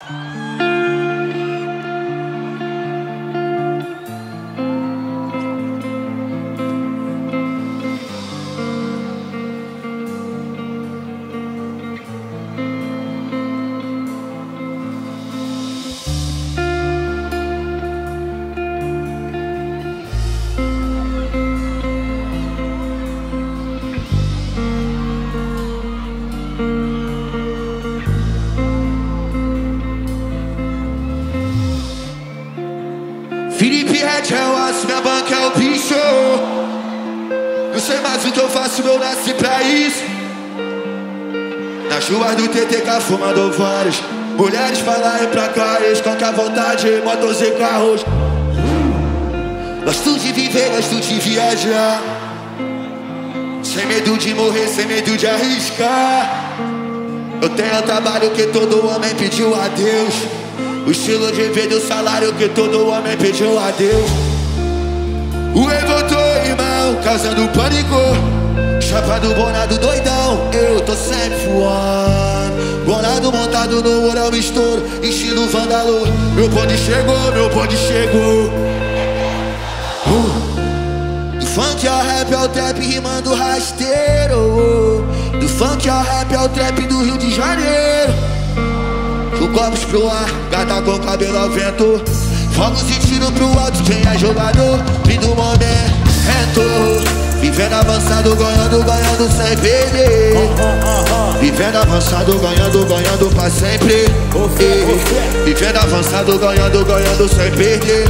you É o aço, minha banca é o bicho Não sei mais o que eu faço, eu nasci pra isso Nas ruas do TTK fumando vários. Mulheres e pra cá, eles com a vontade, motos e carros. Gosto de viver, gosto de viajar. Sem medo de morrer, sem medo de arriscar. Eu tenho trabalho que todo homem pediu a Deus o estilo de vida e o salário que todo homem pediu a Deus. O voltou, irmão, causando pânico. Chapado, bonado, doidão, eu tô sempre voando. Bonado montado no mural estouro, estilo vandalo. Meu bonde chegou, meu bonde chegou. Uh. Do funk ao rap ao trap rimando rasteiro. Do funk ao rap ao trap do Rio de Janeiro. Copos pro ar, gata com cabelo ao vento. Fogos e tiro pro alto, quem é jogador Vindo momento. Vivendo avançado, ganhando, ganhando sem perder. Vivendo avançado, ganhando, ganhando pra sempre. Vivendo avançado, ganhando, ganhando sem perder.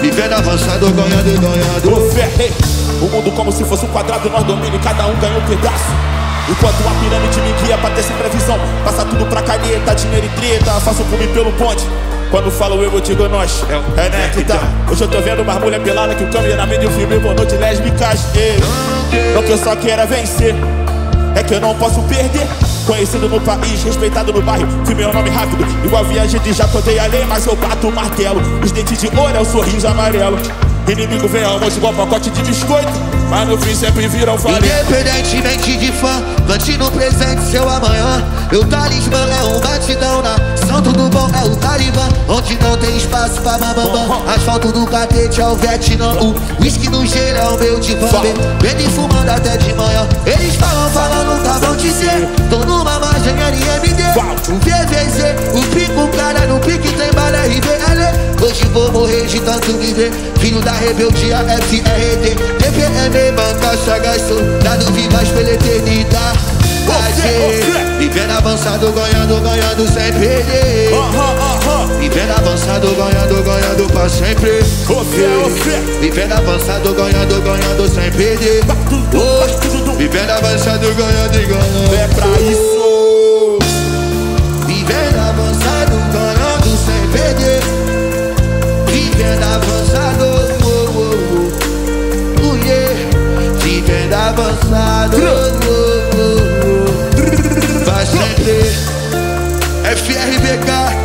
Vivendo avançado, ganhando, ganhando. O mundo como se fosse um quadrado, nós domina e cada um ganha um pedaço Enquanto a pirâmide me guia pra ter sempre previsão. Passa tudo pra caneta, dinheiro e treta. Faço mim pelo ponte quando falo eu, eu digo nós, é, é né que tá Hoje eu tô vendo mais mulher pelada que o cameraman de um filme Boa noite lésbicas, Não que eu só queira vencer É que eu não posso perder. Conhecido no país, respeitado no bairro. Fui meu nome rápido, igual viagem de já contei a lei Mas eu bato o martelo. Os dentes de ouro é o sorriso amarelo Inimigo vem monte igual pacote de biscoito. Mas no fim sempre viram farinha. Independentemente de fã Plante no presente seu amanhã. Meu talismã é um batidão na São tudo bom é o talibã Onde não tem espaço pra babambam Asfalto do catete é o Vietnã O whisky no gelo é o meu divã. Bebendo e fumando até de manhã. Eles falam, falando, tá bom dizer Tô numa tanto viver Filho da rebeldia FRD TPM, banca, chaga, soldado vivas pela eternidade. Vivendo avançado, ganhando, ganhando sem perder Vivendo avançado, ganhando, ganhando pra sempre. Vivendo avançado, ganhando, ganhando sem perder Vivendo avançado, ganhando e ganhando avançado Vai sempre FRBK